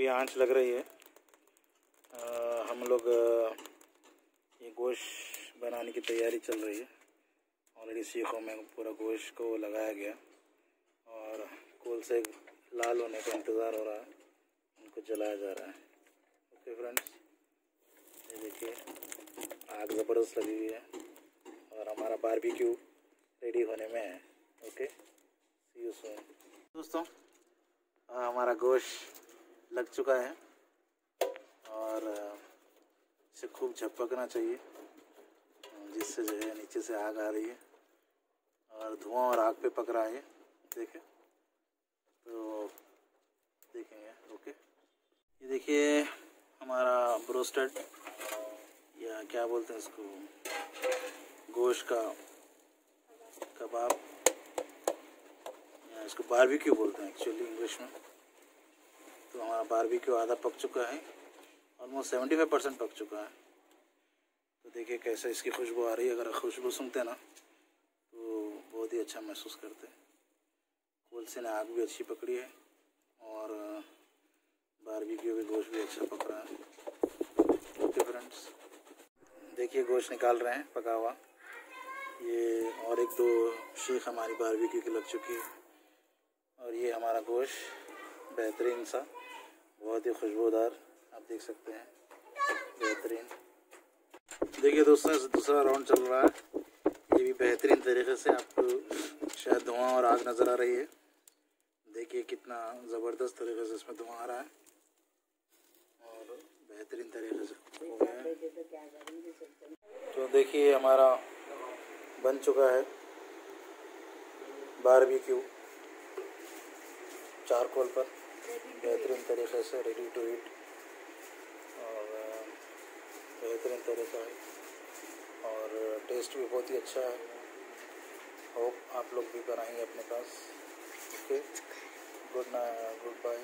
अभी आँच लग रही है। आ, हम लोग ये गोश्त बनाने की तैयारी चल रही है। ऑलरेडी सीखों में पूरा गोश्त को लगाया गया। और कोल से लाल होने का इंतज़ार हो रहा है। उनको जलाया जा रहा है। ओके फ्रेंड्स ये देखिए आग ज़बरदस्त लगी हुई है। और हमारा बारबेक्यू रेडी होने में है। ओके सी यू सून दोस्तों हमारा गोश्त लग चुका है। और इसे खूब झपकना चाहिए, जिससे जो है नीचे से आग आ रही है। और धुआँ और आग पे पक रहा है देखें। तो देखेंगे ओके। ये देखिए, हमारा ब्रोस्टेड, या क्या बोलते हैं इसको? गोश्त का कबाब, या इसको बारबेक्यू बोलते हैं एक्चुअली इंग्लिश में। तो हमारा बारबेक्यू आधा पक चुका है। ऑलमोस्ट सेवेंटी फाइव परसेंट पक चुका है। तो देखिए कैसे इसकी खुशबू आ रही है। अगर खुशबू सुनते ना तो बहुत ही अच्छा महसूस करते हैं। कोल से ने आग भी अच्छी पकड़ी है और बारबेक्यू भी गोश्त भी अच्छा पक रहा है। फ्रेंड्स देखिए, गोश्त निकाल रहे हैं, पका हुआ। ये और एक दो शीख हमारी बारबेक्यू की लग चुकी है। और ये हमारा गोश्त बेहतरीन सा, बहुत ही खुशबूदार आप देख सकते हैं। बेहतरीन। देखिए दोस्तों दूसरा राउंड चल रहा है। ये भी बेहतरीन तरीके से आपको शायद धुआँ और आग नज़र आ रही है। देखिए कितना ज़बरदस्त तरीके से इसमें धुआँ आ रहा है। और बेहतरीन तरीके से हो तो देखिए हमारा बन चुका है बारबेक्यू चारकोल पर। बेहतरीन तरीके से रेडी टू ईट और बेहतरीन तरीका है और टेस्ट भी बहुत ही अच्छा है. होप आप लोग भी बनाएँगे अपने पास. ओके गुड ना गुड बाय